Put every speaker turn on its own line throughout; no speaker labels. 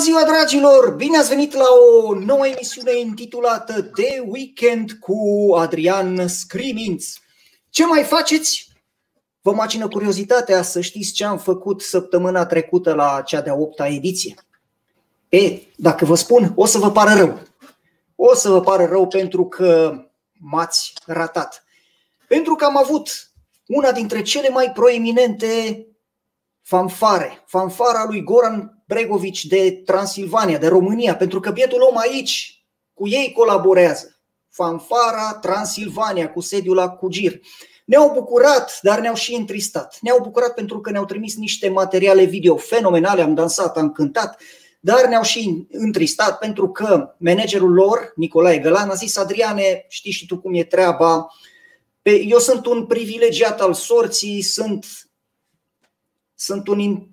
ziua, dragilor! Bine ați venit la o nouă emisiune intitulată The Weekend cu Adrian Scriminț. Ce mai faceți? Vă macină curiozitatea să știți ce am făcut săptămâna trecută la cea de-a opta ediție. E, dacă vă spun, o să vă pară rău. O să vă pară rău pentru că m-ați ratat. Pentru că am avut una dintre cele mai proeminente fanfare, fanfara lui Goran Bregovici de Transilvania, de România, pentru că bietul om aici cu ei colaborează. Fanfara Transilvania cu sediul la Cugir. Ne-au bucurat, dar ne-au și întristat. Ne-au bucurat pentru că ne-au trimis niște materiale video fenomenale, am dansat, am cântat, dar ne-au și întristat pentru că managerul lor, Nicolae Gălan, a zis Adriane, știi și tu cum e treaba, eu sunt un privilegiat al sorții, sunt, sunt un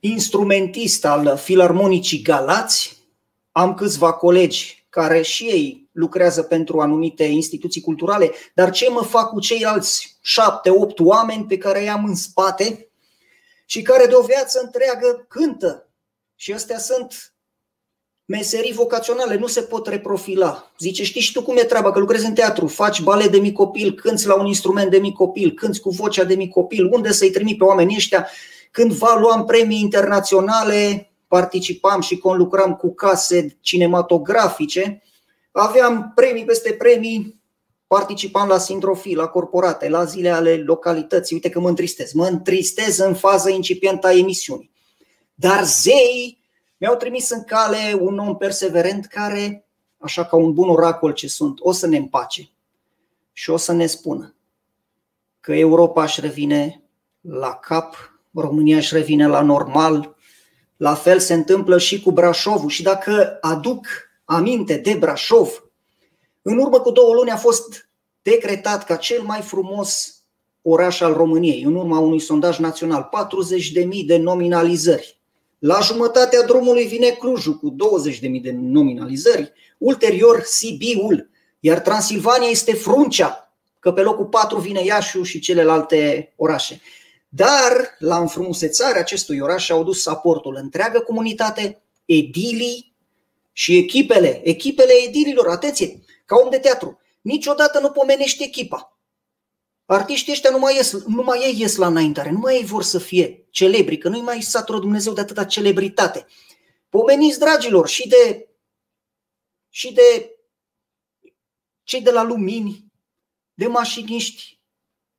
instrumentist al Filarmonicii Galați, am câțiva colegi care și ei lucrează pentru anumite instituții culturale, dar ce mă fac cu ceilalți șapte, opt oameni pe care i-am în spate și care de o viață întreagă cântă? Și astea sunt meserii vocaționale, nu se pot reprofila. Zice, știi și tu cum e treaba, că lucrezi în teatru, faci balet de mic copil, cânți la un instrument de mic copil, cânți cu vocea de mic copil, unde să-i trimit pe oamenii ăștia? Cândva luam premii internaționale, participam și conlucram cu case cinematografice, aveam premii peste premii, participam la sindrofii, la corporate, la zile ale localității. Uite că mă întristez. Mă întristez în faza incipientă a emisiunii. Dar zei mi-au trimis în cale un om perseverent care, așa ca un bun oracol ce sunt, o să ne împace și o să ne spună că Europa își revine la cap România își revine la normal. La fel se întâmplă și cu Brașovul. Și dacă aduc aminte de Brașov, în urmă cu două luni a fost decretat ca cel mai frumos oraș al României, în urma unui sondaj național, 40.000 de nominalizări. La jumătatea drumului vine Clujul cu 20.000 de nominalizări, ulterior Sibiul, iar Transilvania este Fruncea, că pe locul 4 vine Iașu și celelalte orașe. Dar la înfrumusețarea acestui oraș au dus aportul întreagă comunitate, edilii și echipele, echipele edililor. Atenție, ca om de teatru, niciodată nu pomenești echipa. Artiștii ăștia nu mai, ies, nu mai ei ies la înaintare, nu mai ei vor să fie celebri, că nu-i mai satură Dumnezeu de atâta celebritate. Pomeniți, dragilor, și de, și de cei de la lumini, de mașiniști,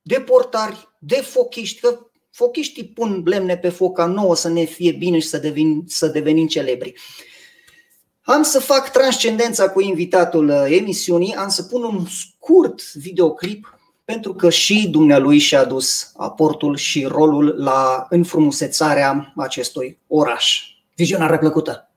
de portari, de fochiști, că fochiștii pun lemne pe foc ca nouă să ne fie bine și să, devin, să devenim celebri. Am să fac transcendența cu invitatul uh, emisiunii, am să pun un scurt videoclip pentru că și dumnealui și-a dus aportul și rolul la înfrumusețarea acestui oraș. Vizionare plăcută!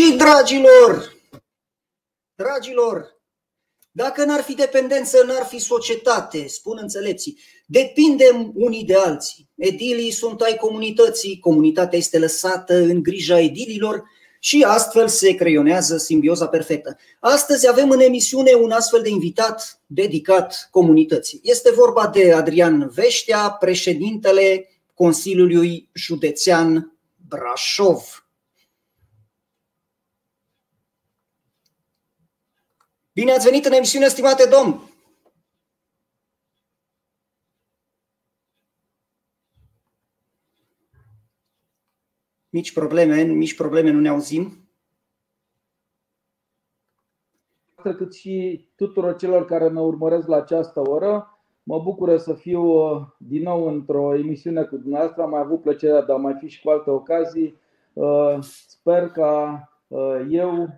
Dragilor, dragilor, dacă n-ar fi dependență, n-ar fi societate, spun înțelepții. Depindem unii de alții. Edilii sunt ai comunității, comunitatea este lăsată în grija edililor și astfel se creionează simbioza perfectă. Astăzi avem în emisiune un astfel de invitat dedicat comunității. Este vorba de Adrian Veștea, președintele Consiliului Județean Brașov. Bine ați venit în emisiune, stimate domn! Mici probleme, mici probleme, nu ne auzim.
cât și tuturor celor care ne urmăresc la această oră. Mă bucură să fiu uh, din nou într-o emisiune cu dumneavoastră. Am mai avut plăcerea de a mai fi și cu alte ocazii. Uh, sper ca uh, eu,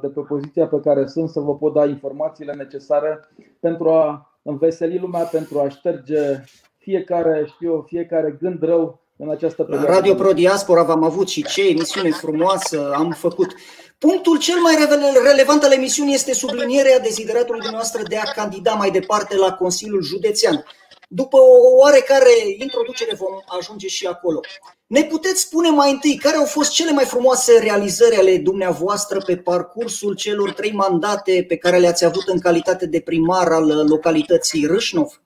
de pe poziția pe care sunt, să vă pot da informațiile necesare pentru a înveseli lumea, pentru a șterge fiecare, știu fiecare gând rău în această
perioadă. Radio Pro Diaspora v-am avut și ce emisiune frumoasă am făcut. Punctul cel mai relevant al emisiunii este sublinierea dezideratului dumneavoastră de a candida mai departe la Consiliul Județean. După o oarecare introducere vom ajunge și acolo. Ne puteți spune mai întâi care au fost cele mai frumoase realizări ale dumneavoastră pe parcursul celor trei mandate pe care le-ați avut în calitate de primar al localității Râșnov?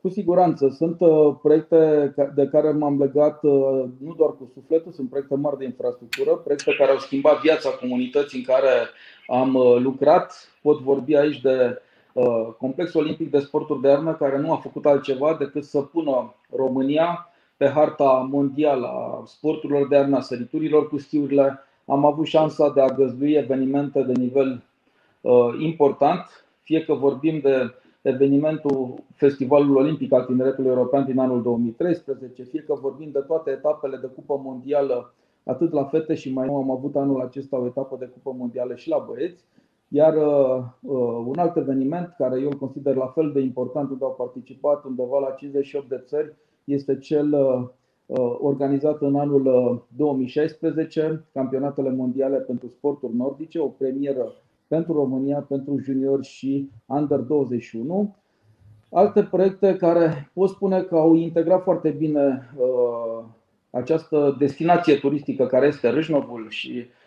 Cu siguranță. Sunt uh, proiecte de care m-am legat uh, nu doar cu sufletul, sunt proiecte mari de infrastructură, proiecte care au schimbat viața comunității în care am uh, lucrat. Pot vorbi aici de Complexul Olimpic de Sporturi de Armă, care nu a făcut altceva decât să pună România pe harta mondială a sporturilor de armă, a săriturilor cu stiurile. Am avut șansa de a găzdui evenimente de nivel important, fie că vorbim de evenimentul Festivalul Olimpic al Tineretului European din anul 2013, fie că vorbim de toate etapele de Cupă Mondială, atât la fete și mai nou am avut anul acesta o etapă de Cupă Mondială și la băieți. Iar uh, uh, un alt eveniment care eu îl consider la fel de important, unde au participat undeva la 58 de țări, este cel uh, uh organizat în anul 2016, uh, Campionatele Mondiale pentru Sporturi Nordice, o premieră pentru România, pentru juniori și under 21. Alte proiecte care pot spune că au integrat foarte bine uh, această destinație turistică care este Râșnovul și uh,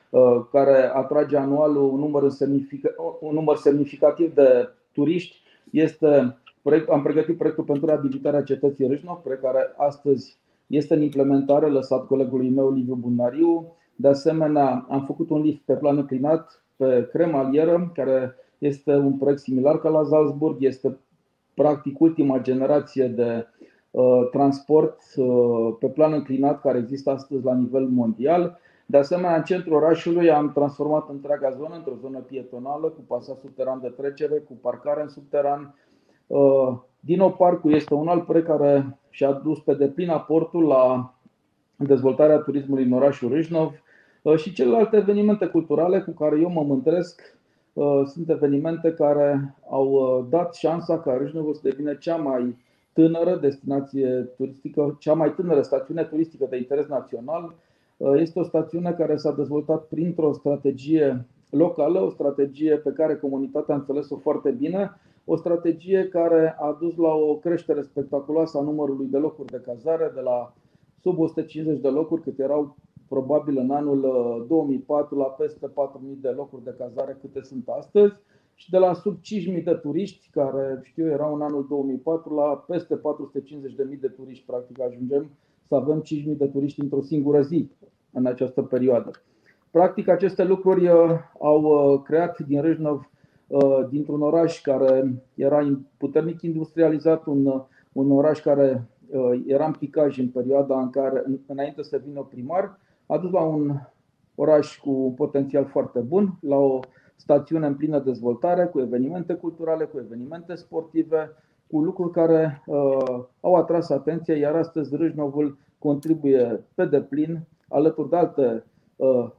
care atrage anual un număr, semnific- un număr semnificativ de turiști este proiect, am pregătit proiectul pentru reabilitarea cetății Râșnov, proiect care astăzi este în implementare, lăsat colegului meu Liviu Bunariu. De asemenea, am făcut un lift pe plan înclinat pe cremalieră, care este un proiect similar ca la Salzburg, este practic ultima generație de uh, transport uh, pe plan înclinat care există astăzi la nivel mondial. De asemenea, în centrul orașului am transformat întreaga zonă într-o zonă pietonală cu pasaj subteran de trecere, cu parcare în subteran. Uh, Dino Parcul este un alt proiect care și-a dus pe deplin aportul la dezvoltarea turismului în orașul Râșnov. Uh, și celelalte evenimente culturale cu care eu mă mândresc uh, sunt evenimente care au uh, dat șansa ca Râșnăvul să devină cea mai tânără destinație turistică, cea mai tânără stațiune turistică de interes național. Este o stațiune care s-a dezvoltat printr-o strategie locală, o strategie pe care comunitatea a înțeles-o foarte bine, o strategie care a dus la o creștere spectaculoasă a numărului de locuri de cazare, de la sub 150 de locuri, cât erau probabil în anul 2004 uh, la peste 4.000 de locuri de cazare câte sunt astăzi și de la sub 5.000 de turiști, care știu erau în anul 2004, la peste 450.000 de turiști. Practic ajungem să avem 5.000 de turiști într-o singură zi în această perioadă. Practic aceste lucruri uh, au uh, creat din Râșnov, dintr-un oraș care era puternic industrializat, un, un oraș care era în picaj în perioada în care, înainte să vină primar, a dus la un oraș cu un potențial foarte bun, la o stațiune în plină dezvoltare, cu evenimente culturale, cu evenimente sportive, cu lucruri care uh, au atras atenția, iar astăzi Râșnovul contribuie pe deplin, alături de alte uh,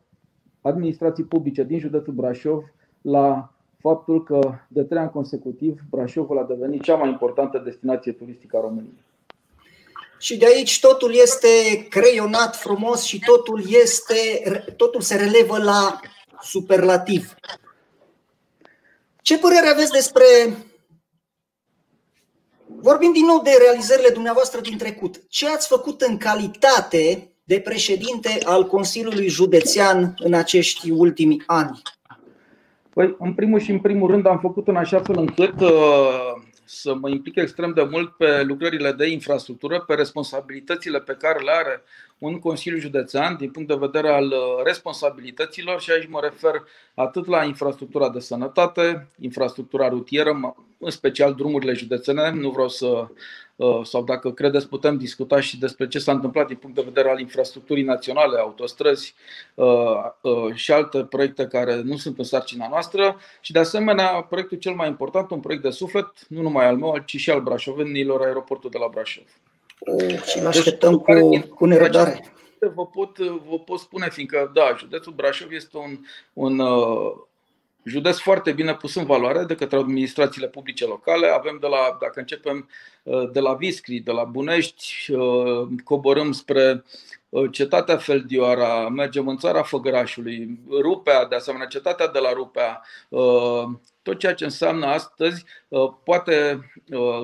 administrații publice din județul Brașov, la faptul că de trei ani consecutiv Brașovul a devenit cea mai importantă destinație turistică a României.
Și de aici totul este creionat frumos și totul, este, totul se relevă la superlativ. Ce părere aveți despre. Vorbim din nou de realizările dumneavoastră din trecut. Ce ați făcut în calitate de președinte al Consiliului Județean în acești ultimi ani?
Păi, în primul și în primul rând am făcut în așa fel încât uh, să mă implic extrem de mult pe lucrările de infrastructură, pe responsabilitățile pe care le are un Consiliu Județean din punct de vedere al uh, responsabilităților și aici mă refer atât la infrastructura de sănătate, infrastructura rutieră, în special drumurile județene. Nu vreau să Uh, sau dacă credeți putem discuta și despre ce s-a întâmplat din punct de vedere al infrastructurii naționale, autostrăzi uh, uh, și alte proiecte care nu sunt în sarcina noastră și de asemenea proiectul cel mai important, un proiect de suflet, nu numai al meu, ci și al brașovenilor, aeroportul de la Brașov.
Oh, și îl așteptăm deci, cu, cu nerăbdare.
Vă pot, vă pot spune, fiindcă, da, județul Brașov este un, un județ foarte bine pus în valoare de către administrațiile publice locale. Avem de la, dacă începem uh, de la Viscri, de la Bunești, uh, coborâm spre uh, cetatea Feldioara, mergem în țara Făgărașului, Rupea, de asemenea cetatea de la Rupea, tot ceea ce înseamnă astăzi poate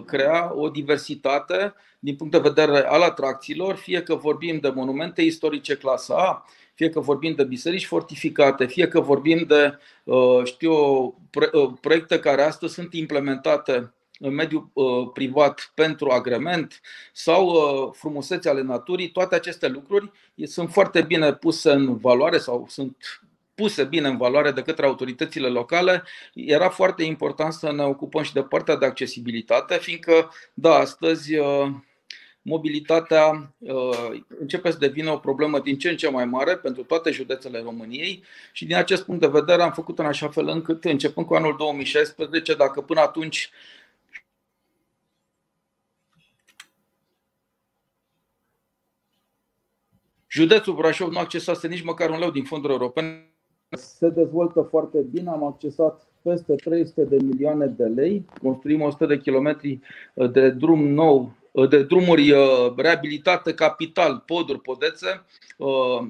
crea o diversitate din punct de vedere al atracțiilor, fie că vorbim de monumente istorice clasa A, fie că vorbim de biserici fortificate, fie că vorbim de uh, știu, uh, proiecte care astăzi sunt implementate în mediul uh, privat pentru agrement sau frumusețe ale naturii, toate aceste lucruri sunt foarte bine puse în valoare sau sunt puse bine în valoare de către autoritățile locale, era foarte important să ne ocupăm și de partea de accesibilitate, fiindcă, da, astăzi mobilitatea uh, începe să devină o problemă din ce în ce mai mare pentru toate județele României și din acest punct de vedere am făcut în așa fel încât, începând cu anul 2016, dacă până atunci județul Brașov nu accesase nici măcar un leu din fonduri europene, se dezvoltă foarte bine, am accesat peste 300 de milioane de lei, construim 100 de kilometri de drum nou Uh, de drumuri uh, reabilitate capital, poduri, podețe, uh,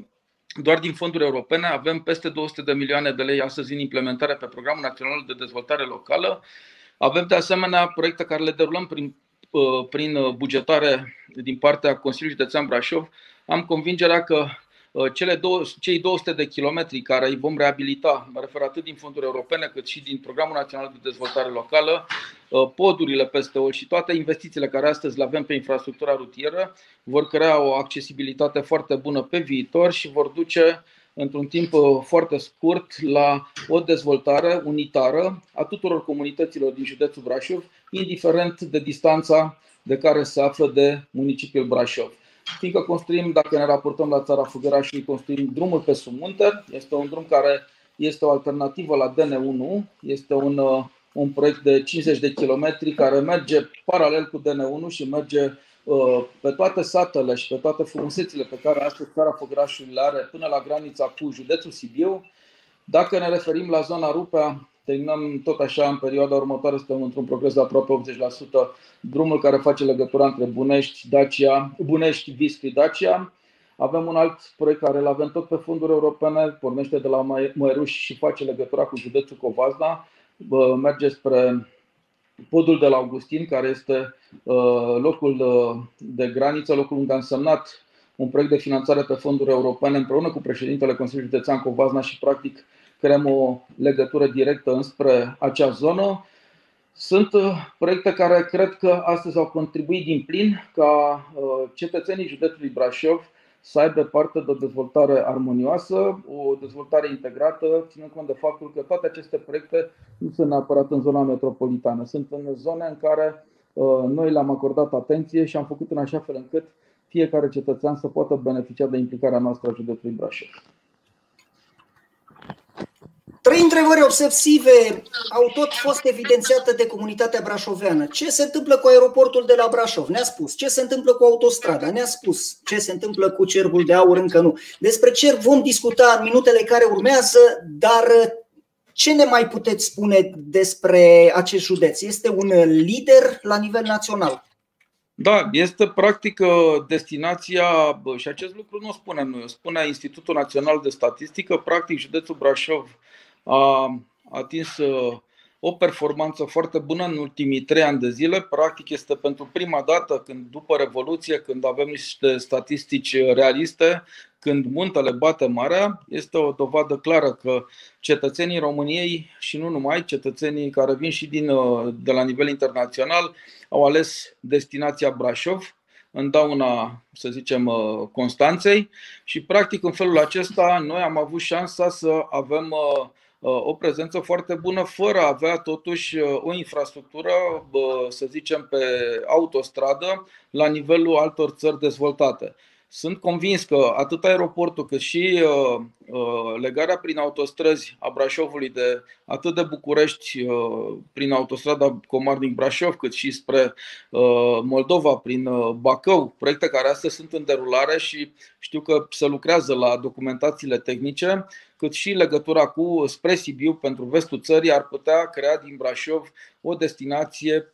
doar din fonduri europene avem peste 200 de milioane de lei astăzi în implementare pe Programul Național de Dezvoltare Locală. Avem de asemenea proiecte care le derulăm prin, prin bugetare din partea Consiliului Județean Brașov. Am convingerea că cele două, cei 200 de kilometri care îi vom reabilita, mă refer atât din fonduri europene cât și din Programul Național de Dezvoltare Locală, Uh, podurile peste ol și toate investițiile care astăzi le avem pe infrastructura rutieră vor crea o accesibilitate foarte bună pe viitor și vor duce într-un timp uh, foarte scurt la o dezvoltare unitară a tuturor comunităților din județul Brașov, indiferent de distanța de care se află de municipiul Brașov. Fiindcă construim, dacă ne raportăm la țara Fugărașului, construim drumul pe Sumunte, este un drum care este o alternativă la DN1, este un uh, un proiect de 50 de kilometri care merge paralel cu DN1 și merge uh, pe toate satele și pe toate frumusețile pe care astăzi țara Făgrașului le are până la granița cu județul Sibiu. Dacă ne referim la zona Rupea, terminăm tot așa în perioada următoare, suntem într-un progres de aproape 80%, drumul care face legătura între Bunești, Dacia, Bunești, Vispi, Dacia. Avem un alt proiect care îl avem tot pe fonduri europene, pornește de la Măruș și face legătura cu județul Covazna merge spre podul de la Augustin, care este uh, locul uh, de graniță, locul unde a însemnat un proiect de finanțare pe fonduri europene împreună cu președintele Consiliului Județean Covazna și practic creăm o legătură directă înspre acea zonă. Sunt uh, proiecte care cred că astăzi au contribuit din plin ca cetățenii județului Brașov să aibă parte de o dezvoltare armonioasă, o dezvoltare integrată, ținând cont de faptul că toate aceste proiecte nu sunt neapărat în zona metropolitană, sunt în zone în care uh, noi le-am acordat atenție și am făcut în așa fel încât fiecare cetățean să poată beneficia de implicarea noastră a județului Brașov.
Trei întrebări obsesive au tot fost evidențiate de comunitatea brașoveană. Ce se întâmplă cu aeroportul de la Brașov? Ne-a spus. Ce se întâmplă cu autostrada? Ne-a spus. Ce se întâmplă cu cercul de aur? Încă nu. Despre cerc vom discuta în minutele care urmează, dar ce ne mai puteți spune despre acest județ? Este un lider la nivel național?
Da, este practic destinația, și acest lucru nu o spunem noi, o spune Institutul Național de Statistică, practic județul Brașov a atins o performanță foarte bună în ultimii trei ani de zile. Practic este pentru prima dată când după Revoluție, când avem niște statistici realiste, când muntele bate marea, este o dovadă clară că cetățenii României și nu numai, cetățenii care vin și din, de la nivel internațional, au ales destinația Brașov, în dauna, să zicem, Constanței și practic în felul acesta noi am avut șansa să avem o prezență foarte bună fără a avea totuși o infrastructură, să zicem, pe autostradă la nivelul altor țări dezvoltate. Sunt convins că atât aeroportul cât și uh, uh, legarea prin autostrăzi a Brașovului de atât de București uh, prin autostrada Comarnic-Brașov cât și spre uh, Moldova prin uh, Bacău, proiecte care astăzi sunt în derulare și știu că se lucrează la documentațiile tehnice, cât și legătura cu spre Sibiu pentru vestul țării ar putea crea din Brașov o destinație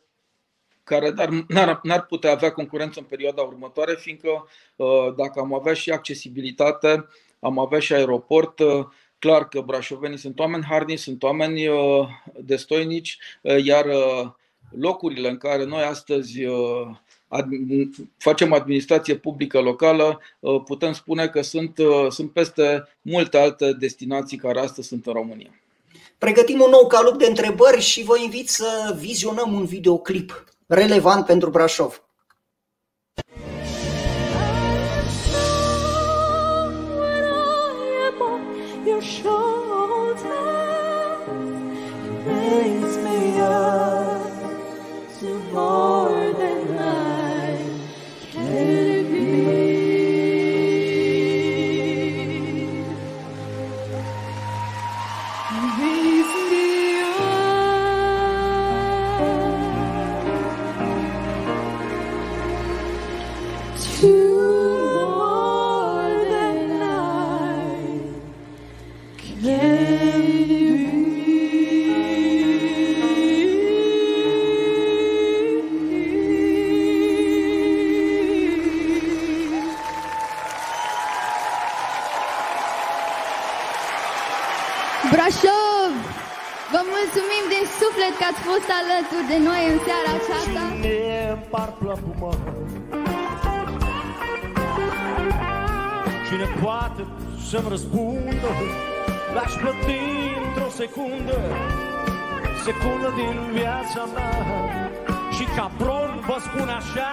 care n-ar, n-ar putea avea concurență în perioada următoare, fiindcă uh, dacă am avea și accesibilitate, am avea și aeroport, uh, clar că brașovenii sunt oameni harnici, sunt oameni uh, destoinici, iar locurile în care noi astăzi facem administrație publică locală, putem spune că sunt, sunt peste multe alte destinații care astăzi sunt în România.
Pregătim un nou calup de întrebări și vă invit să vizionăm un videoclip relevant pentru Brașov.
Brașov! Fost alături de noi în seara aceasta. Cine par plăpumă Cine poate să-mi răspundă? L-aș plăti într-o secundă Secundă din viața mea. Și ca bron vă spun așa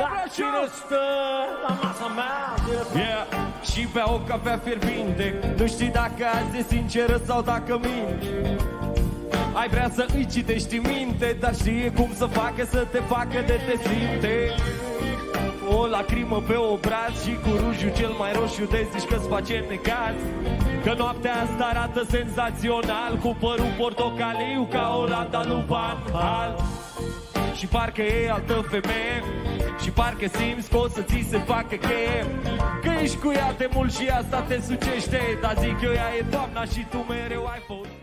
Dar cine stă la masa mea yeah și bea o cafea fierbinte Nu știi dacă azi e sinceră sau dacă minți ai vrea să îi citești minte Dar știe cum să facă să te facă de te simte. O lacrimă pe obraz și cu rujul cel mai roșu de zici că-ți face necaz Că noaptea asta arată senzațional Cu părul portocaliu ca o lata lui Van Hal. Și parcă e altă femeie și parcă simți că o să ți se facă cheie. Că ești cu ea de mult și asta te sucește Dar zic eu ea e doamna și tu mereu ai fost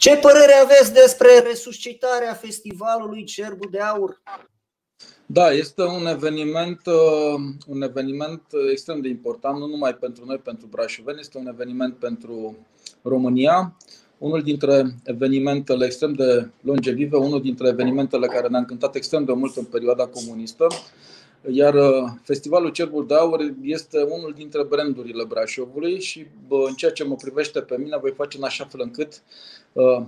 ce părere aveți despre resuscitarea festivalului Cerbul de Aur?
Da, este un eveniment, uh, un eveniment extrem de important, nu numai pentru noi, pentru brașoveni, este un eveniment pentru România unul dintre evenimentele extrem de longevive, unul dintre evenimentele care ne-a încântat extrem de mult în perioada comunistă. Iar uh, Festivalul Cerbul de Aur este unul dintre brandurile Brașovului și în ceea ce mă privește pe mine voi face în așa fel încât uh,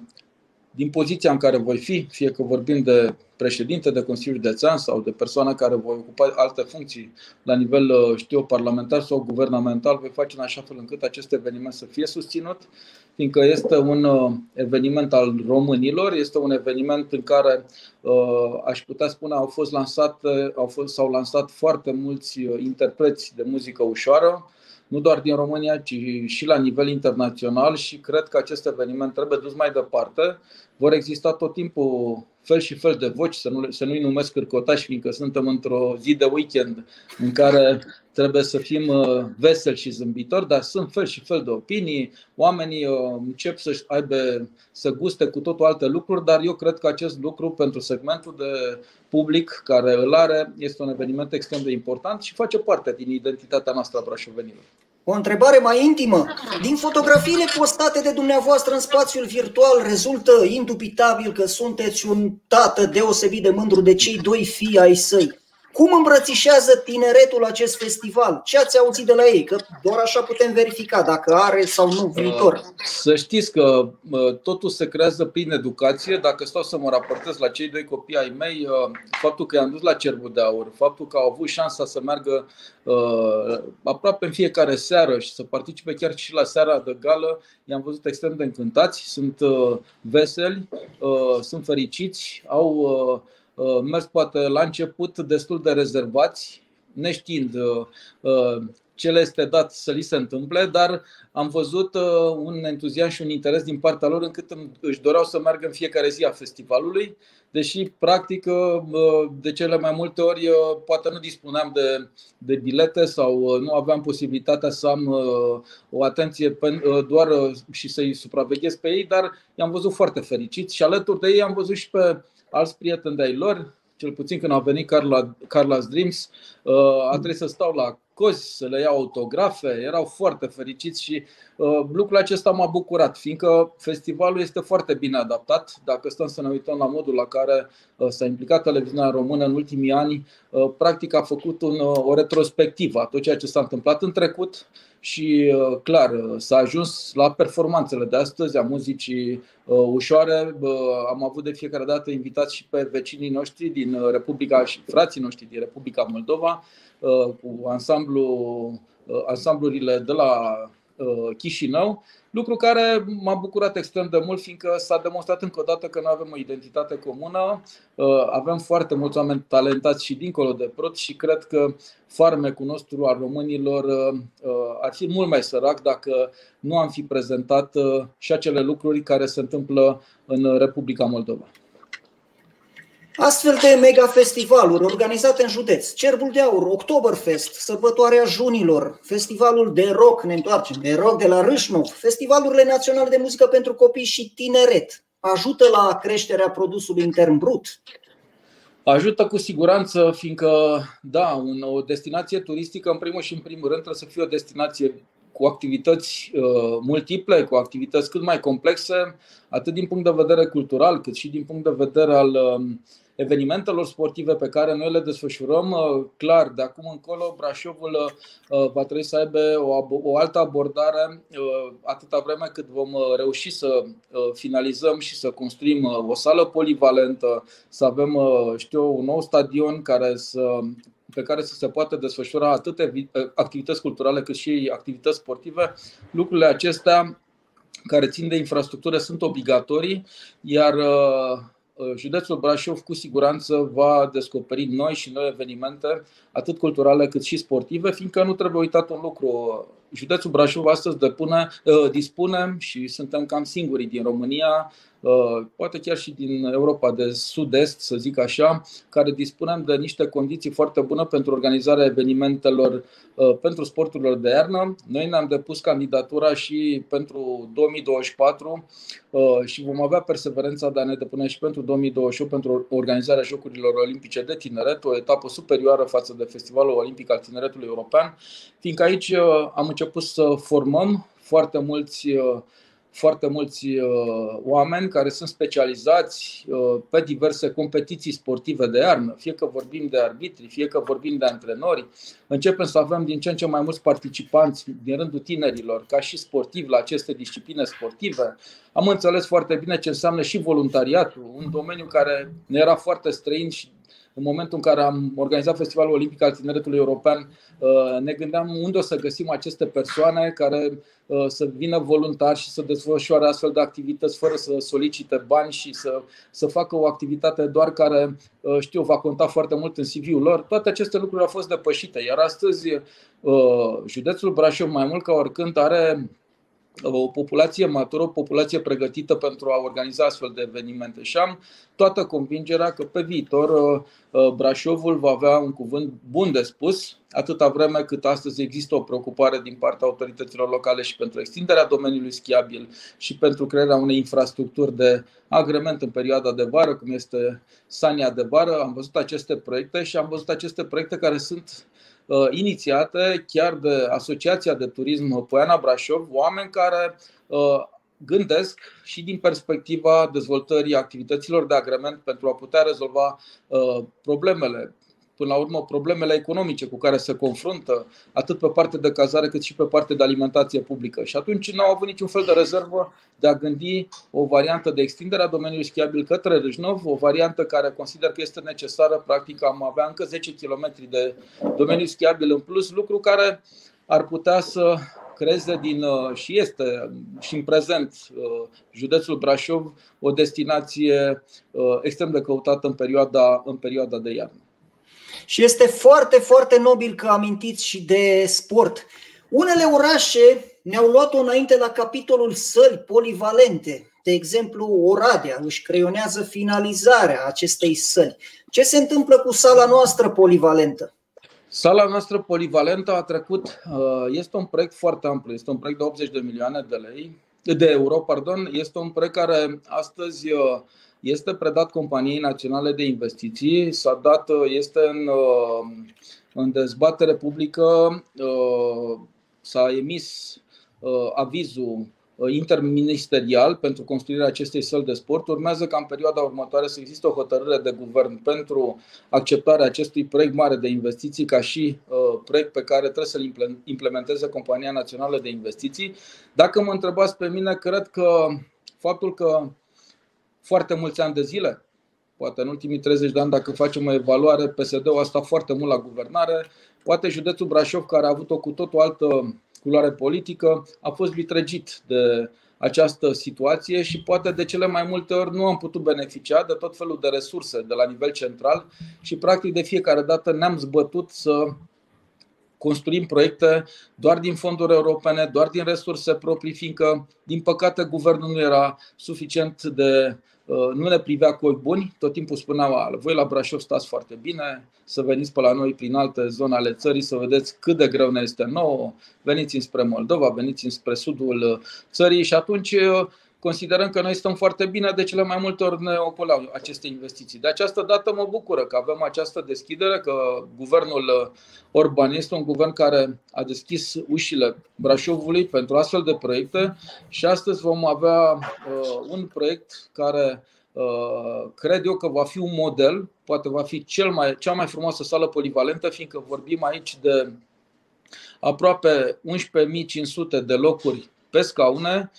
din poziția în care voi fi, fie că vorbim de președinte de Consiliu Județean sau de persoană care voi ocupa alte funcții la nivel, uh, știu eu, parlamentar sau guvernamental, voi face în așa fel încât acest eveniment să fie susținut, fiindcă este un uh, eveniment al românilor, este un eveniment în care, uh, aș putea spune, au fost lansate, au fost, s-au lansat foarte mulți interpreți de muzică ușoară, nu doar din România, ci și la nivel internațional și cred că acest eveniment trebuie dus mai departe. Vor exista tot timpul fel și fel de voci, să, nu, să nu-i numesc cârcotași, fiindcă suntem într-o zi de weekend în care trebuie să fim uh, veseli și zâmbitori, dar sunt fel și fel de opinii. Oamenii uh, încep să aibă, să guste cu totul alte lucruri, dar eu cred că acest lucru pentru segmentul de public care îl are este un eveniment extrem de important și face parte din identitatea noastră a brașovenilor.
O întrebare mai intimă. Din fotografiile postate de dumneavoastră în spațiul virtual rezultă indubitabil că sunteți un tată deosebit de mândru de cei doi fii ai săi. Cum îmbrățișează tineretul acest festival? Ce ați auzit de la ei? Că doar așa putem verifica dacă are sau nu viitor. Uh,
să știți că uh, totul se creează prin educație. Dacă stau să mă raportez la cei doi copii ai mei, uh, faptul că i-am dus la Cerbul de Aur, faptul că au avut șansa să meargă aproape în fiecare seară și să participe chiar și la seara de gală, i-am văzut extrem de încântați, sunt veseli, sunt fericiți, au Uh, mers poate la început destul de rezervați, neștiind uh, uh, ce le este dat să li se întâmple, dar am văzut un entuziasm și un interes din partea lor încât își doreau să meargă în fiecare zi a festivalului, deși practic de cele mai multe ori poate nu dispuneam de, de bilete sau nu aveam posibilitatea să am o atenție doar și să-i supraveghez pe ei, dar i-am văzut foarte fericiți și alături de ei am văzut și pe alți prieteni de-ai lor, cel puțin când au venit Carla, Carla's Dreams, uh, a trebuit să stau la cozi, să le iau autografe, erau foarte fericiți și uh, lucrul acesta m-a bucurat, fiindcă festivalul este foarte bine adaptat. Dacă stăm să ne uităm la modul la care uh, s-a implicat televiziunea română în ultimii ani, practic a făcut un, o retrospectivă a tot ceea ce s-a întâmplat în trecut și uh, clar s-a ajuns la performanțele de astăzi a muzicii uh, ușoare. Am avut de fiecare dată invitați și pe vecinii noștri din uh, Republica și frații noștri din Republica Moldova cu ansamblu, ansamblurile de la Chișinău Lucru care m-a bucurat extrem de mult, fiindcă s-a demonstrat încă o dată că noi avem o identitate comună, uh, avem foarte mulți oameni talentați și dincolo de prot și cred că farmecul nostru al românilor uh, uh, ar fi mult mai sărac dacă nu am fi prezentat și acele lucruri care se întâmplă în Republica Moldova.
Astfel de mega festivaluri organizate în județ, Cerbul de Aur, Oktoberfest, Sărbătoarea Junilor, Festivalul de Rock, ne întoarcem, de rock de la Râșnov, Festivalurile Naționale de Muzică pentru Copii și Tineret, ajută la creșterea produsului intern brut?
Ajută cu siguranță, fiindcă, da, o destinație turistică, în primul și în primul rând, trebuie să fie o destinație cu activități uh, multiple, cu activități cât mai complexe, atât din punct de vedere cultural, cât și din punct de vedere al uh, evenimentelor sportive pe care noi le desfășurăm, uh, clar, de acum încolo Brașovul uh, va trebui să aibă o, o altă abordare uh, atâta vreme cât vom reuși să finalizăm și să construim o sală polivalentă, să avem, știu, un nou stadion care să pe care să se poată desfășura atât activități culturale cât și activități sportive. Lucrurile acestea care țin de infrastructură sunt obligatorii, iar Uh, județul Brașov cu siguranță va descoperi noi și noi evenimente, atât culturale cât și sportive, fiindcă nu trebuie uitat un lucru. Județul Brașov astăzi depune, uh, dispune și suntem cam singurii din România Uh, poate chiar și din Europa de sud-est, să zic așa, care dispunem de niște condiții foarte bune pentru organizarea evenimentelor uh, pentru sporturile de iarnă. Noi ne-am depus candidatura și pentru 2024 uh, și vom avea perseverența de a ne depune și pentru 2028 pentru organizarea Jocurilor Olimpice de Tineret, o etapă superioară față de Festivalul Olimpic al Tineretului European, fiindcă aici am început să formăm foarte mulți foarte mulți uh, oameni care sunt specializați uh, pe diverse competiții sportive de iarnă, fie că vorbim de arbitri, fie că vorbim de antrenori. Începem să avem din ce în ce mai mulți participanți din rândul tinerilor, ca și sportivi la aceste discipline sportive. Am înțeles foarte bine ce înseamnă și voluntariatul, un domeniu care ne era foarte străin și în momentul în care am organizat Festivalul Olimpic al Tineretului European, uh, ne gândeam unde o să găsim aceste persoane care uh, să vină voluntari și să desfășoare astfel de activități fără să solicite bani și să, să facă o activitate doar care, uh, știu, va conta foarte mult în CV-ul lor. Toate aceste lucruri au fost depășite, iar astăzi județul Brașov, mai mult ca oricând, are o populație matură, o populație pregătită pentru a organiza astfel de evenimente. Și am toată convingerea că pe viitor uh, uh, Brașovul va avea un cuvânt bun de spus, atâta vreme cât astăzi există o preocupare din partea autorităților locale și pentru extinderea domeniului schiabil și pentru crearea unei infrastructuri de agrement în perioada de vară, cum este Sania de vară. Am văzut aceste proiecte și am văzut aceste proiecte care sunt Uh, inițiate chiar de Asociația de Turism Poiana Brașov, oameni care uh, gândesc și din perspectiva dezvoltării activităților de agrement pentru a putea rezolva uh, problemele până la urmă problemele economice cu care se confruntă atât pe partea de cazare cât și pe partea de alimentație publică. Și atunci nu au avut niciun fel de rezervă de a gândi o variantă de extindere a domeniului schiabil către Râșnov, o variantă care consider că este necesară, practic am avea încă 10 km de domeniu schiabil în plus, lucru care ar putea să creeze din, uh, și este și în prezent uh, județul Brașov o destinație uh, extrem de căutată în perioada, în perioada de iarnă.
Și este foarte, foarte nobil că amintiți și de sport. Unele orașe ne-au luat-o înainte la capitolul săli polivalente. De exemplu, Oradea își creionează finalizarea acestei săli. Ce se întâmplă cu sala noastră polivalentă?
Sala noastră polivalentă a trecut, uh, este un proiect foarte amplu, este un proiect de 80 de milioane de lei, de euro, pardon, este un proiect care astăzi uh, este predat Companiei Naționale de Investiții, s-a dat, este în, uh, în dezbatere publică, uh, s-a emis uh, avizul interministerial pentru construirea acestei săli de sport. Urmează ca în perioada următoare să existe o hotărâre de guvern pentru acceptarea acestui proiect mare de investiții ca și proiect pe care trebuie să-l implementeze Compania Națională de Investiții. Dacă mă întrebați pe mine, cred că faptul că foarte mulți ani de zile. Poate în ultimii 30 de ani, dacă facem o evaluare, PSD-ul a stat foarte mult la guvernare. Poate județul Brașov, care a avut o cu tot o altă culoare politică, a fost vitregit de această situație și poate de cele mai multe ori nu am putut beneficia de tot felul de resurse de la nivel central și practic de fiecare dată ne-am zbătut să construim proiecte doar din fonduri europene, doar din resurse proprii, fiindcă, din păcate, guvernul nu era suficient de Uh, nu ne privea cu ochi buni, tot timpul spuneau, voi la Brașov stați foarte bine, să veniți pe la noi prin alte zone ale țării, să vedeți cât de greu ne este nouă, veniți înspre Moldova, veniți înspre sudul uh, țării. Și atunci uh, considerăm că noi stăm foarte bine, de cele mai multe ori ne opoleau aceste investiții. De această dată mă bucură că avem această deschidere, că guvernul Orban este un guvern care a deschis ușile Brașovului pentru astfel de proiecte și astăzi vom avea uh, un proiect care uh, cred eu că va fi un model, poate va fi cel mai, cea mai frumoasă sală polivalentă, fiindcă vorbim aici de aproape 11.500 de locuri pe scaune,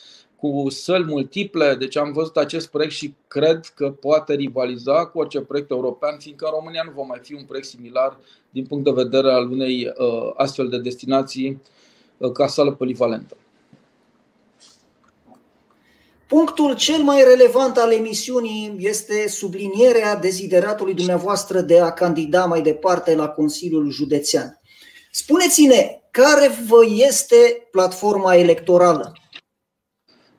cu săli multiple, deci am văzut acest proiect și cred că poate rivaliza cu orice proiect european, fiindcă în România nu va mai fi un proiect similar din punct de vedere al unei uh, astfel de destinații uh, ca sală polivalentă.
Punctul cel mai relevant al emisiunii este sublinierea dezideratului dumneavoastră de a candida mai departe la Consiliul Județean. Spuneți-ne, care vă este platforma electorală?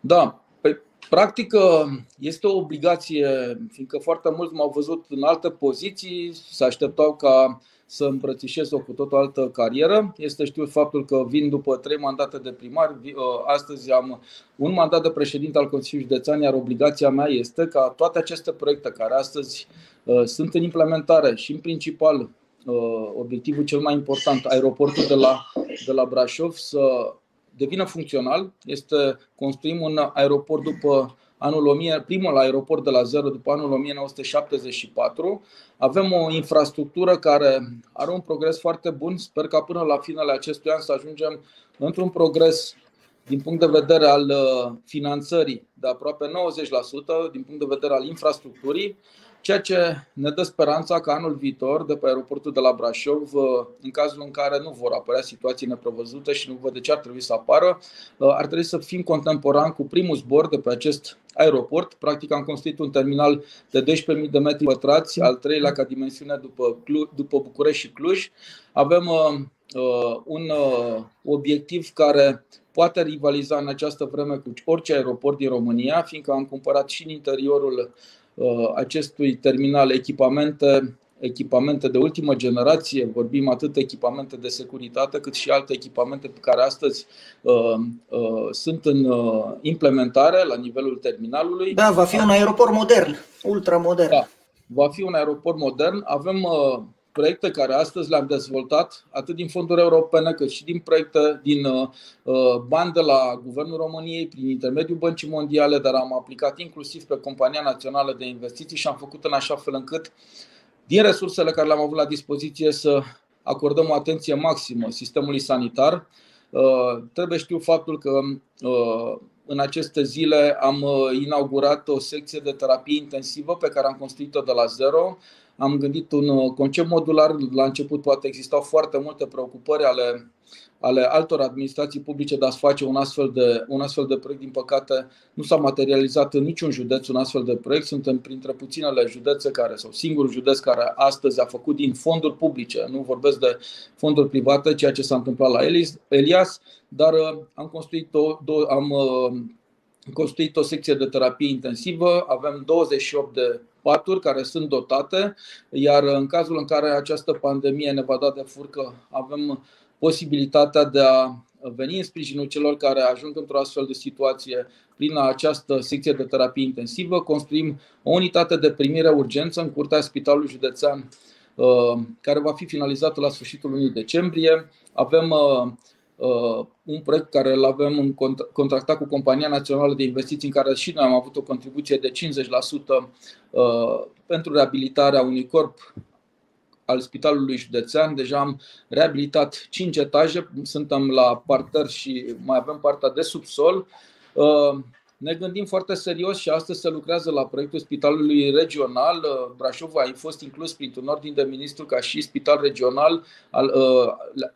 Da, pe practic ă, este o obligație, fiindcă foarte mulți m-au văzut în alte poziții, se așteptau ca să îmbrățișez o cu tot o altă carieră. Este știut faptul că vin după trei mandate de primar. Ă, astăzi am un mandat de președinte al Consiliului Județean, iar obligația mea este ca toate aceste proiecte care astăzi ă, sunt în implementare și în principal obiectivul cel mai important, aeroportul de la, de la Brașov, să devină funcțional. Este construim un aeroport după anul 1000, primul aeroport de la zero după anul 1974. Avem o infrastructură care are un progres foarte bun. Sper ca până la finele acestui an să ajungem într-un progres din punct de vedere al uh, finanțării de aproape 90%, din punct de vedere al infrastructurii ceea ce ne dă speranța că anul viitor, de pe aeroportul de la Brașov, în cazul în care nu vor apărea situații neprevăzute și nu văd de ce ar trebui să apară, ar trebui să fim contemporan cu primul zbor de pe acest aeroport. Practic am construit un terminal de 12.000 de metri pătrați, al treilea ca dimensiune după, după București și Cluj. Avem un obiectiv care poate rivaliza în această vreme cu orice aeroport din România, fiindcă am cumpărat și în interiorul acestui terminal echipamente echipamente de ultimă generație, vorbim atât echipamente de securitate cât și alte echipamente pe care astăzi uh, uh, sunt în uh, implementare la nivelul terminalului.
Da, va fi un aeroport modern, ultramodern. Da,
va fi un aeroport modern. Avem uh, proiecte care astăzi le-am dezvoltat atât din fonduri europene cât și din proiecte din uh, uh, bani de la Guvernul României prin intermediul Băncii Mondiale, dar am aplicat inclusiv pe Compania Națională de Investiții și am făcut în așa fel încât din resursele care le-am avut la dispoziție să acordăm o atenție maximă sistemului sanitar. Uh, trebuie știu faptul că uh, în aceste zile am uh, inaugurat o secție de terapie intensivă pe care am construit-o de la zero. Am gândit un concept modular. La început poate existau foarte multe preocupări ale ale altor administrații publice de a face un astfel de, un astfel de proiect. Din păcate, nu s-a materializat în niciun județ un astfel de proiect. Suntem printre puținele județe care, sau singurul județ care astăzi a făcut din fonduri publice, nu vorbesc de fonduri private, ceea ce s-a întâmplat la Elias, dar uh, am construit o, am uh, construit o secție de terapie intensivă, avem 28 de paturi care sunt dotate, iar în cazul în care această pandemie ne va da de furcă, avem posibilitatea de a veni în sprijinul celor care ajung într-o astfel de situație prin această secție de terapie intensivă. Construim o unitate de primire urgență în curtea Spitalului Județean uh, care va fi finalizată la sfârșitul lunii decembrie. Avem uh, uh, un proiect care îl avem contractat cu Compania Națională de Investiții, în care și noi am avut o contribuție de 50% pentru reabilitarea unui corp al Spitalului Județean. Deja am reabilitat 5 etaje, suntem la parter și mai avem partea de subsol. Uh, ne gândim foarte serios și astăzi se lucrează la proiectul Spitalului Regional. Uh, Brașov a fost inclus printr-un ordin de ministru ca și spital regional al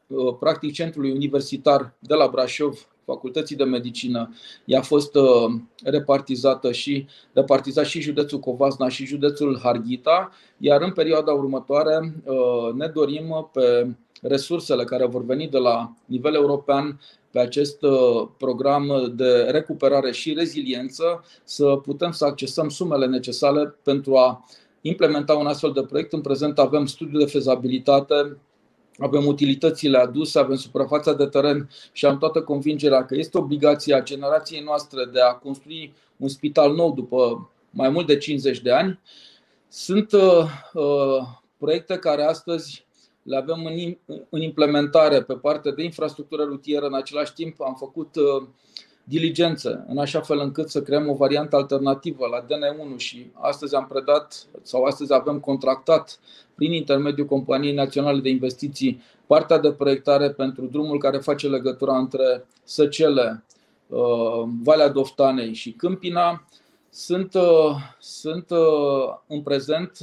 uh, practic centrului universitar de la Brașov Facultății de Medicină. Ea a fost uh, repartizată și repartizat și județul Covasna și județul Harghita, iar în perioada următoare uh, ne dorim pe resursele care vor veni de la nivel european pe acest uh, program de recuperare și reziliență să putem să accesăm sumele necesare pentru a implementa un astfel de proiect. În prezent avem studiul de fezabilitate avem utilitățile aduse, avem suprafața de teren și am toată convingerea că este obligația generației noastre de a construi un spital nou după mai mult de 50 de ani. Sunt uh, uh, proiecte care astăzi le avem în, în implementare pe partea de infrastructură rutieră. În același timp am făcut uh, diligență, în așa fel încât să creăm o variantă alternativă la DN1 și astăzi am predat sau astăzi avem contractat prin intermediul Companiei Naționale de Investiții partea de proiectare pentru drumul care face legătura între Săcele, uh, Valea Doftanei și Câmpina. Sunt, uh, sunt uh, în prezent,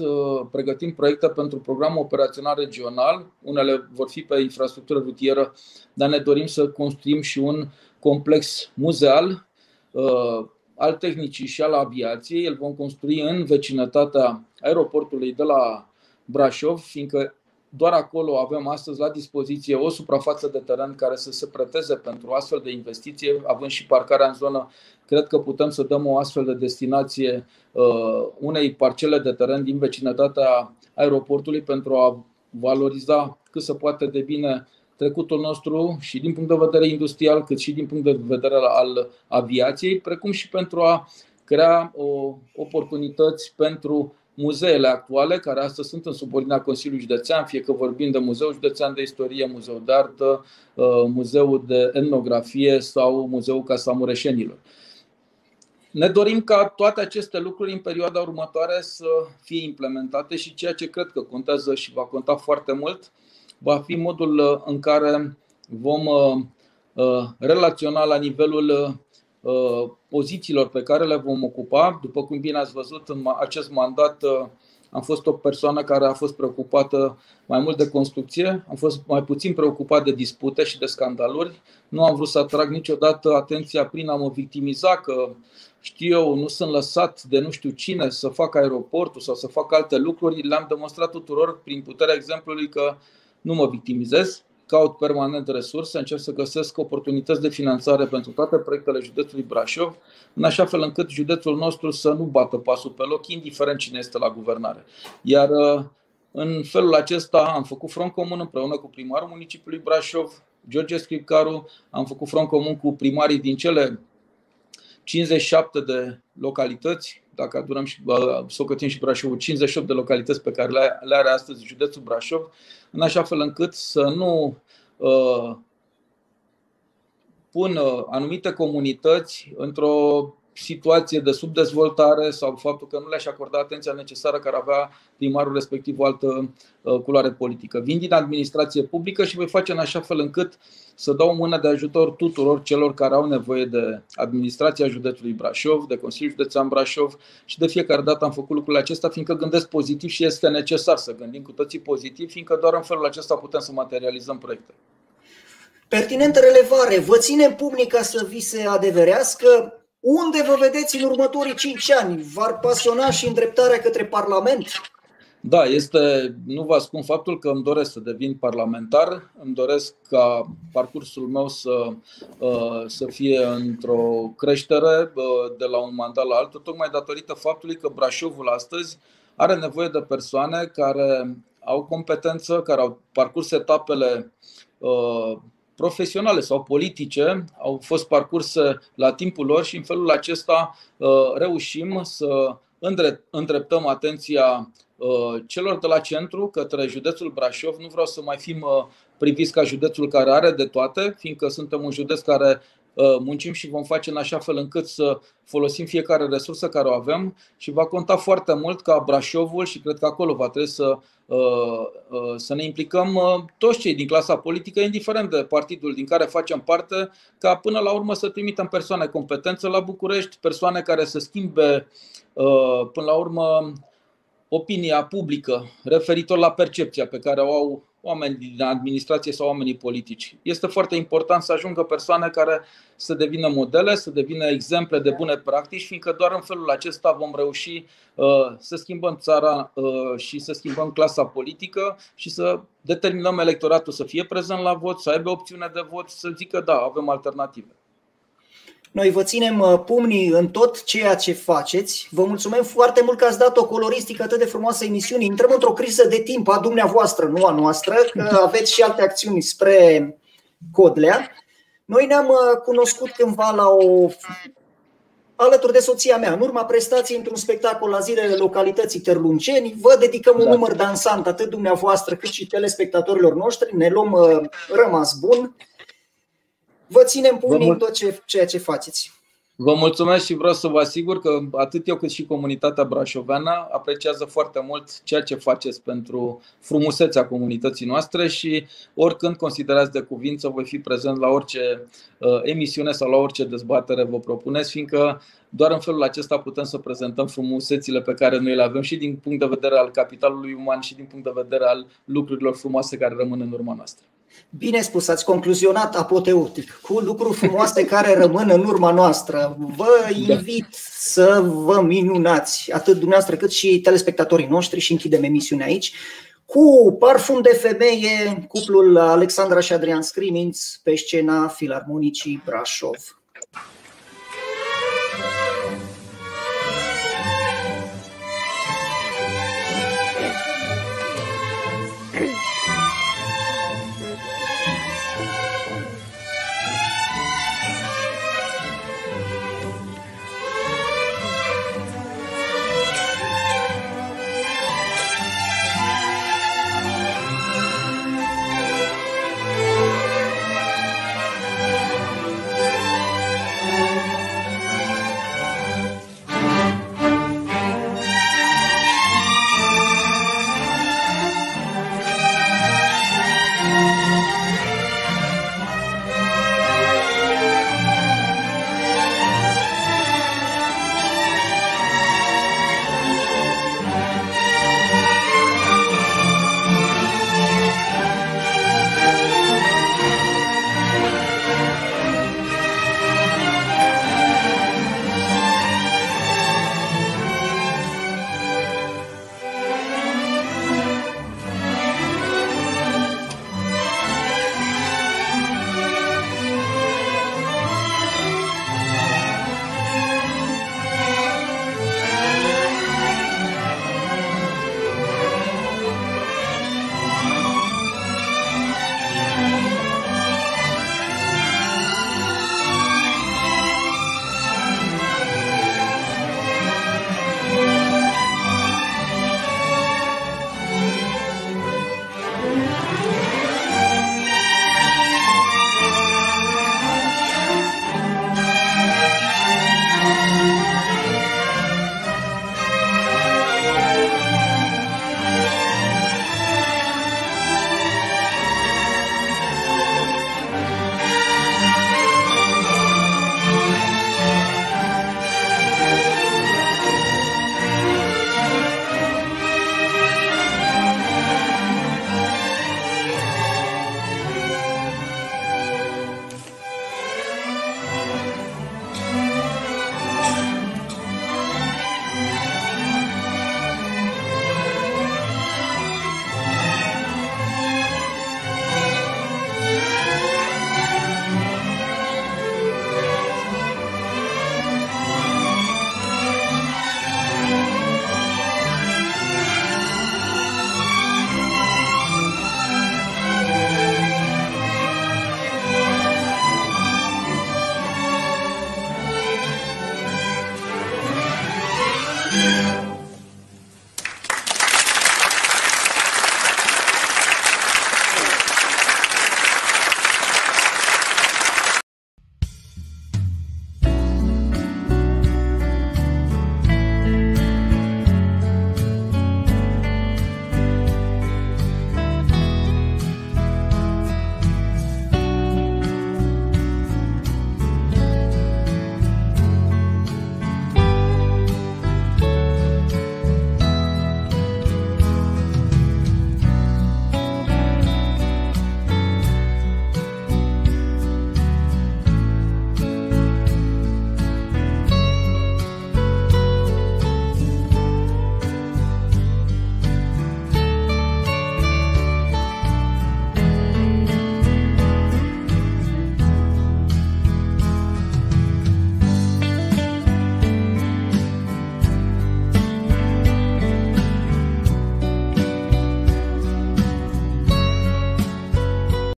pregătim proiecte pentru programul operațional regional. Unele vor fi pe infrastructură rutieră, dar ne dorim să construim și un complex muzeal uh, al tehnicii și al aviației. Îl vom construi în vecinătatea aeroportului de la Brașov, fiindcă doar acolo avem astăzi la dispoziție o suprafață de teren care să se preteze pentru astfel de investiție, având și parcarea în zonă, cred că putem să dăm o astfel de destinație uh, unei parcele de teren din vecinătatea aeroportului pentru a valoriza cât se poate de bine trecutul nostru și din punct de vedere industrial, cât și din punct de vedere al aviației, precum și pentru a crea o, oportunități pentru muzeele actuale, care astăzi sunt în subordinea Consiliului Județean, fie că vorbim de Muzeul Județean de Istorie, Muzeul de Artă, uh, Muzeul de Etnografie sau Muzeul Casa Mureșenilor. Ne dorim ca toate aceste lucruri în perioada următoare să fie implementate și ceea ce cred că contează și va conta foarte mult va fi modul uh, în care vom uh, uh, relaționa la nivelul pozițiilor pe care le vom ocupa. După cum bine ați văzut, în acest mandat am fost o persoană care a fost preocupată mai mult de construcție, am fost mai puțin preocupat de dispute și de scandaluri. Nu am vrut să atrag niciodată atenția prin a mă victimiza că știu eu, nu sunt lăsat de nu știu cine să fac aeroportul sau să fac alte lucruri. Le-am demonstrat tuturor prin puterea exemplului că nu mă victimizez, caut permanent resurse, încerc să găsesc oportunități de finanțare pentru toate proiectele județului Brașov, în așa fel încât județul nostru să nu bată pasul pe loc, indiferent cine este la guvernare. Iar în felul acesta am făcut front comun împreună cu primarul municipiului Brașov, George Scripcaru, am făcut front comun cu primarii din cele 57 de localități, dacă adunăm și socătim și Brașovul, 58 de localități pe care le are astăzi județul Brașov, în așa fel încât să nu uh, pun anumite comunități într-o situație de subdezvoltare sau faptul că nu le-aș acorda atenția necesară care avea primarul respectiv o altă uh, culoare politică. Vin din administrație publică și voi face în așa fel încât să dau o mână de ajutor tuturor celor care au nevoie de administrația județului Brașov, de Consiliul Județean Brașov și de fiecare dată am făcut lucrurile acestea fiindcă gândesc pozitiv și este necesar să gândim cu toții pozitiv, fiindcă doar în felul acesta putem să materializăm proiecte.
Pertinentă relevare. Vă ținem pumnii ca să vi se adeverească unde vă vedeți în următorii 5 ani? V-ar pasiona și îndreptarea către Parlament?
Da, este, nu vă ascund faptul că îmi doresc să devin parlamentar, îmi doresc ca parcursul meu să, uh, să fie într-o creștere uh, de la un mandat la altul, tocmai datorită faptului că Brașovul astăzi are nevoie de persoane care au competență, care au parcurs etapele uh, profesionale sau politice au fost parcurse la timpul lor și în felul acesta uh, reușim să îndreptăm atenția uh, celor de la centru către județul Brașov. Nu vreau să mai fim uh, priviți ca județul care are de toate, fiindcă suntem un județ care Uh, muncim și vom face în așa fel încât să folosim fiecare resursă care o avem și va conta foarte mult ca Brașovul și cred că acolo va trebui să, uh, uh, să ne implicăm toți cei din clasa politică, indiferent de partidul din care facem parte, ca până la urmă să trimitem persoane competențe la București, persoane care să schimbe până la urmă opinia publică referitor la percepția pe care o au oameni din administrație sau oamenii politici. Este foarte important să ajungă persoane care să devină modele, să devină exemple de bune practici, fiindcă doar în felul acesta vom reuși uh, să schimbăm țara uh, și să schimbăm clasa politică și să determinăm electoratul să fie prezent la vot, să aibă opțiune de vot, să zică da, avem alternative.
Noi vă ținem uh, pumnii în tot ceea ce faceți. Vă mulțumim foarte mult că ați dat o coloristică atât de frumoasă emisiunii. Intrăm într-o criză de timp a dumneavoastră, nu a noastră, că aveți și alte acțiuni spre Codlea. Noi ne-am uh, cunoscut cândva la o alături de soția mea, în urma prestației într-un spectacol la zilele localității Terlunceni. Vă dedicăm un da. număr dansant atât dumneavoastră cât și telespectatorilor noștri. Ne luăm uh, rămas bun Vă ținem pumnii în tot ce, ceea ce faceți.
Vă mulțumesc și vreau să vă asigur că atât eu cât și comunitatea brașoveană apreciază foarte mult ceea ce faceți pentru frumusețea comunității noastre și oricând considerați de cuvință voi fi prezent la orice uh, emisiune sau la orice dezbatere vă propuneți, fiindcă doar în felul acesta putem să prezentăm frumusețile pe care noi le avem și din punct de vedere al capitalului uman și din punct de vedere al lucrurilor frumoase care rămân în urma noastră.
Bine spus, ați concluzionat apoteutic cu lucruri frumoase care rămân în urma noastră. Vă da. invit da. să vă minunați, atât dumneavoastră cât și telespectatorii noștri și închidem emisiunea aici cu Parfum de femeie, cuplul Alexandra și Adrian Scriminț pe scena Filarmonicii Brașov.